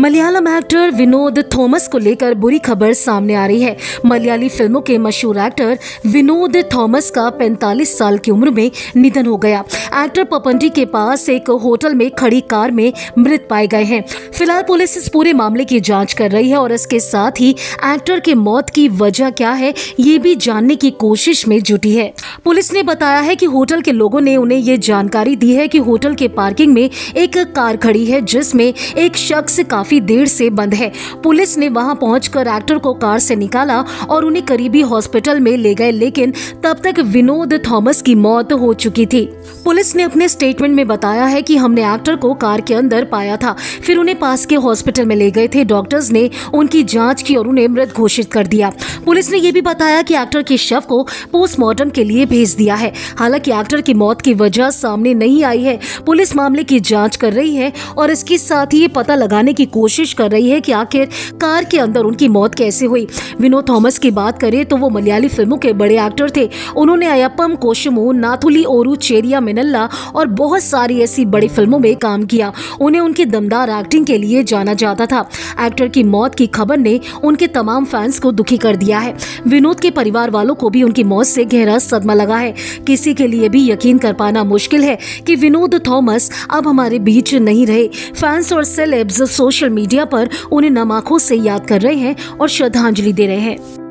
Malayalam actor Vinod Thomas को लेकर बुरी खबर सामने आ रही है। मलयाली फ़िल्मों के मशहूर एक्टर विनोद थॉमस का 45 साल की उम्र में निधन हो गया। एक्टर पपंडी के पास एक होटल में खड़ी कार में मृत पाए गए हैं। फ़िलहाल पुलिस इस पूरे मामले की जाँच कर रही है और इसके साथ ही एक्टर के मौत की वजह क्या है, ये भी जानने की कोशिश में जुटी है। पुलिस ने बताया है कि होटल के लोगों ने उन्हें ये जानकारी दी है कि होटल के पार्किंग में एक कार खड़ी है, जिसमें एक शख्स काफ़ी देर से बंद है। पुलिस ने वहाँ पहुंचकर एक्टर को कार से निकाला और उन्हें करीबी हॉस्पिटल में ले गए, लेकिन तब तक विनोद थॉमस की मौत हो चुकी थी। पुलिस ने अपने स्टेटमेंट में बताया है कि हमने एक्टर को कार के अंदर पाया था। फिर उन्हें पास के हॉस्पिटल में ले गए थे। डॉक्टर्स ने उनकी जाँच की और उन्हें मृत घोषित कर दिया। पुलिस ने यह भी बताया कि एक्टर के शव को पोस्टमार्टम के लिए भेज दिया है। हालाँकि एक्टर की मौत की वजह सामने नहीं आई है। पुलिस मामले की जाँच कर रही है और इसके साथ ही ये पता लगाने की कोशिश कर रही है कि आखिर कार के अंदर उनकी मौत कैसे हुई। विनोद थॉमस की बात करें तो वो मलयाली फ़िल्मों के बड़े एक्टर थे। उन्होंने अयप्पम, कोशमो, नाथुली, ओरू, चेरिया मिनल्ला और बहुत सारी ऐसी बड़ी फ़िल्मों में काम किया। उन्हें उनकी दमदार एक्टिंग के लिए जाना जाता था। एक्टर की मौत की खबर ने उनके तमाम फैंस को दुखी कर दिया है। विनोद के परिवार वालों को भी उनकी मौत से गहरा सदमा लगा है। किसी के लिए भी यकीन कर पाना मुश्किल है कि विनोद, थॉमस अब हमारे बीच नहीं रहे। फैंस और सेलेब्स सोशल मीडिया पर उन्हें नम आँखों से याद कर रहे हैं और श्रद्धांजलि दे रहे हैं।